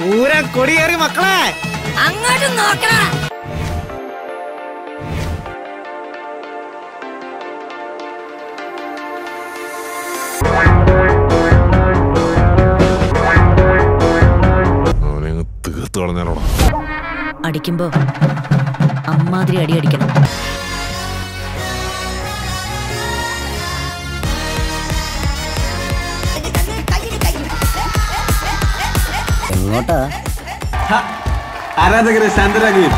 പൂരം കൊടിയേറി മക്കളെ. അങ്ങോട്ട് നോക്കണ അടിക്കുമ്പോ അമ്മാതിരി അടി അടിക്കണം. എങ്ങോട്ടാ ആരാധകരെ ശാന്തരാകുകയും